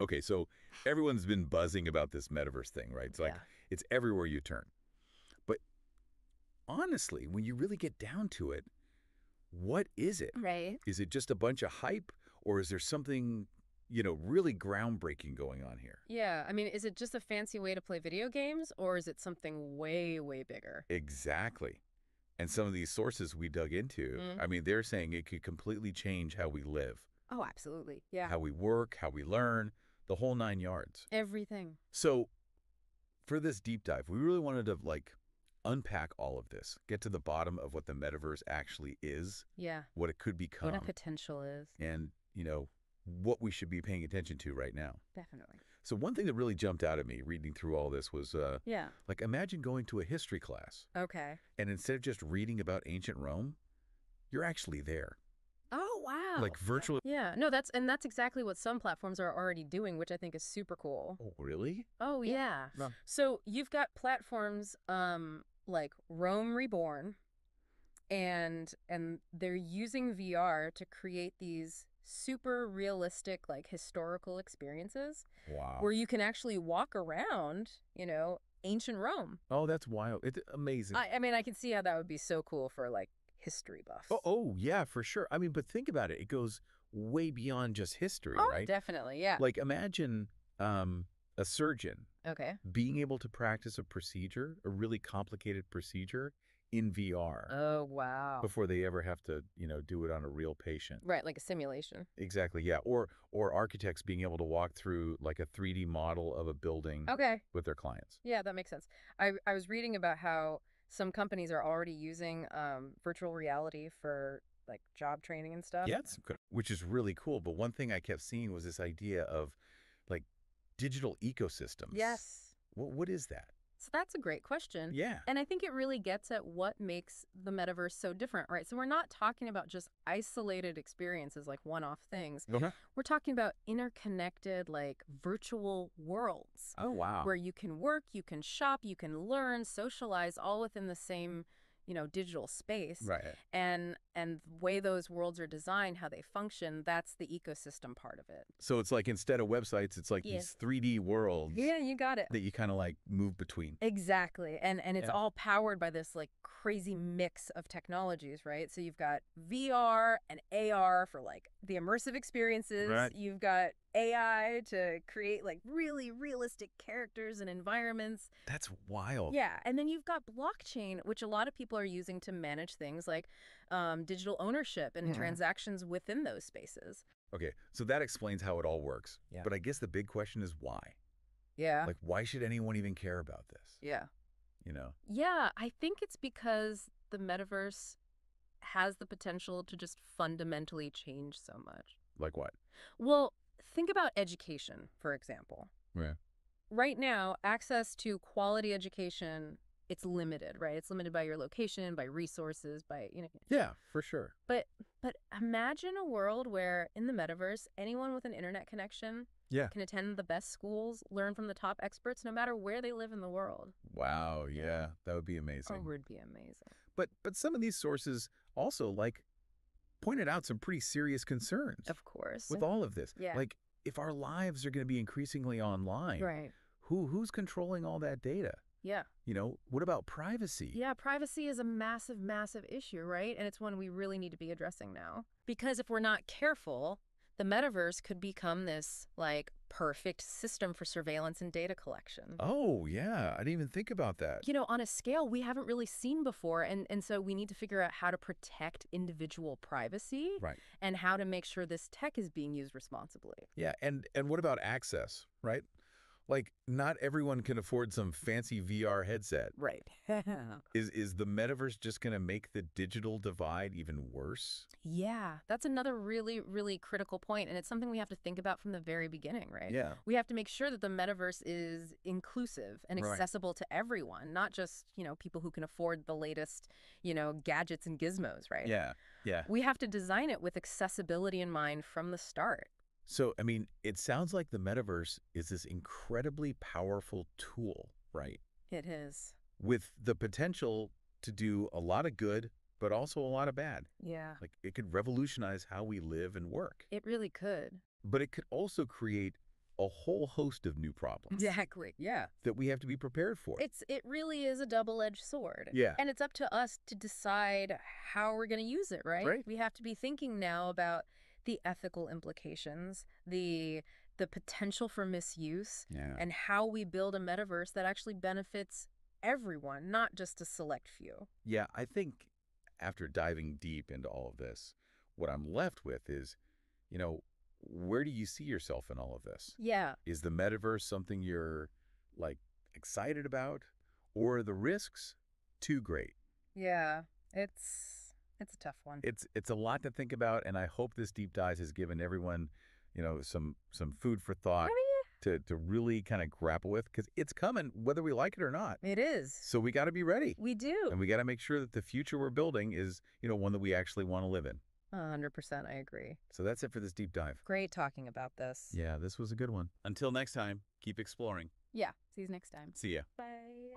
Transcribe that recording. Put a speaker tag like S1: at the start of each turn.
S1: Okay, so everyone's been buzzing about this metaverse thing, right? It's like
S2: Yeah.
S1: it's everywhere you turn. But honestly, when you really get down to it, what is it?
S2: Right.
S1: Is it just a bunch of hype or is there something, you know, really groundbreaking going on here?
S2: Yeah, I mean, is it just a fancy way to play video games, or is it something way, way bigger?
S1: Exactly. And some of these sources we dug into,
S2: Mm.
S1: I mean, they're saying it could completely change how we live,
S2: Oh, absolutely. Yeah.
S1: how we work, how we learn, the whole nine yards.
S2: Everything.
S1: So for this deep dive, we really wanted to like unpack all of this, get to the bottom of what the metaverse actually is,
S2: Yeah.
S1: what it could become,
S2: What a potential is.
S1: and, you know, what we should be paying attention to right now.
S2: Definitely.
S1: So one thing that really jumped out at me reading through all this was uh,
S2: Yeah.
S1: like imagine going to a history class
S2: Okay.
S1: and instead of just reading about ancient Rome, you're actually there.
S2: Wow.
S1: Like virtual
S2: Yeah. No, that's and that's exactly what some platforms are already doing, which I think is super cool.
S1: Oh, really?
S2: Oh, yeah.
S1: No.
S2: So you've got platforms um like Rome Reborn and and they're using VR to create these super realistic like historical experiences
S1: Wow.
S2: where you can actually walk around, you know, ancient Rome.
S1: oh, that's wild. It's amazing.
S2: I, I mean, I can see how that would be so cool for like history buffs.
S1: Oh, oh, yeah, for sure. I mean, but think about it. It goes way beyond just history,
S2: Oh,
S1: right?
S2: definitely. Yeah.
S1: Like imagine um, a surgeon
S2: okay.
S1: being able to practice a procedure, a really complicated procedure in VR
S2: Oh, wow.
S1: before they ever have to, you know, do it on a real patient.
S2: Right, like a simulation.
S1: Exactly. Yeah. Or or architects being able to walk through like a 3D model of a building
S2: Okay.
S1: with their clients.
S2: Yeah, that makes sense. I I was reading about how some companies are already using um, virtual reality for like job training and stuff.
S1: Yeah, it's good. Which is really cool. But one thing I kept seeing was this idea of like digital ecosystems.
S2: Yes.
S1: What what is that?
S2: So that's a great question.
S1: Yeah.
S2: And I think it really gets at what makes the metaverse so different, right? So we're not talking about just isolated experiences like one-off things.
S1: Okay.
S2: We're talking about interconnected like virtual worlds
S1: Oh wow.
S2: where you can work, you can shop, you can learn, socialize all within the same, you know, digital space.
S1: Right.
S2: and and the way those worlds are designed how they function that's the ecosystem part of it
S1: So it's like instead of websites, it's like
S2: Yeah.
S1: these 3D worlds
S2: yeah you got it
S1: that you kind of like move between.
S2: exactly and and it's
S1: Yeah.
S2: all powered by this like crazy mix of technologies right so you've got vr and ar for like the immersive experiences
S1: Right.
S2: you've got ai to create like really realistic characters and environments
S1: That's wild.
S2: Yeah, and then you've got blockchain, which a lot of people are using to manage things like um, digital ownership and
S1: Mhm.
S2: transactions within those spaces.
S1: Okay, so that explains how it all works.
S2: Yeah.
S1: But I guess the big question is why?
S2: Yeah.
S1: Like, why should anyone even care about this?
S2: yeah.
S1: You know?
S2: Yeah, I think it's because the metaverse has the potential to just fundamentally change so much.
S1: Like what?
S2: Well, think about education, for example.
S1: Yeah.
S2: Right now, access to quality education, it's limited, right? It's limited by your location, by resources, by, you know,
S1: Yeah, for sure.
S2: But but imagine a world where in the metaverse, anyone with an internet connection
S1: Yeah.
S2: can attend the best schools, learn from the top experts, no matter where they live in the world.
S1: Wow, yeah, that would be oh, amazing.
S2: Oh, would be amazing.
S1: But but some of these sources also like pointed out some pretty serious concerns
S2: Of course.
S1: with all of this.
S2: Yeah.
S1: Like if our lives are going to be increasingly online,
S2: right.
S1: who who's controlling all that data?
S2: Yeah.
S1: You know, what about privacy?
S2: Yeah, privacy is a massive, massive issue, right? And it's one we really need to be addressing now. Because if we're not careful, the metaverse could become this like perfect system for surveillance and data collection.
S1: Oh, yeah, I didn't even think about that.
S2: you know, on a scale we haven't really seen before. And, and so we need to figure out how to protect individual privacy
S1: Right.
S2: and how to make sure this tech is being used responsibly.
S1: Yeah, and and what about access, right? Like not everyone can afford some fancy VR headset.
S2: Right.
S1: Is is the metaverse just going to make the digital divide even worse?
S2: yeah, that's another really, really critical point, And it's something we have to think about from the very beginning, right?
S1: Yeah.
S2: We have to make sure that the metaverse is inclusive and
S1: Right.
S2: accessible to everyone, not just, you know, people who can afford the latest, you know, gadgets and gizmos, right?
S1: Yeah. Yeah.
S2: We have to design it with accessibility in mind from the start.
S1: So, I mean, it sounds like the metaverse is this incredibly powerful tool, right?
S2: It is.
S1: With the potential to do a lot of good, but also a lot of bad.
S2: Yeah.
S1: Like it could revolutionize how we live and work.
S2: It really could.
S1: But it could also create a whole host of new problems
S2: Exactly. Yeah.
S1: that we have to be prepared for.
S2: It's it really is a double-edged sword.
S1: Yeah.
S2: And it's up to us to decide how we're going to use it, right?
S1: Right.
S2: We have to be thinking now about the ethical implications, the the potential for misuse,
S1: yeah.
S2: and how we build a metaverse that actually benefits everyone, not just a select few.
S1: Yeah, I think after diving deep into all of this, what I'm left with is, you know, where do you see yourself in all of this?
S2: Yeah.
S1: Is the metaverse something you're like excited about or are the risks too great?
S2: Yeah. It's it's a tough one.
S1: It's it's a lot to think about and I hope this deep dive has given everyone, you know, some some food for thought oh, to to really kind of grapple with cuz it's coming whether we like it or not.
S2: it is.
S1: So we got to be ready.
S2: We do.
S1: And we got to make sure that the future we're building is, you know, one that we actually want to live in.
S2: 100% I agree.
S1: So that's it for this deep dive.
S2: Great talking about this.
S1: Yeah, this was a good one. Until next time, keep exploring.
S2: Yeah. See you next time.
S1: See ya.
S2: Bye.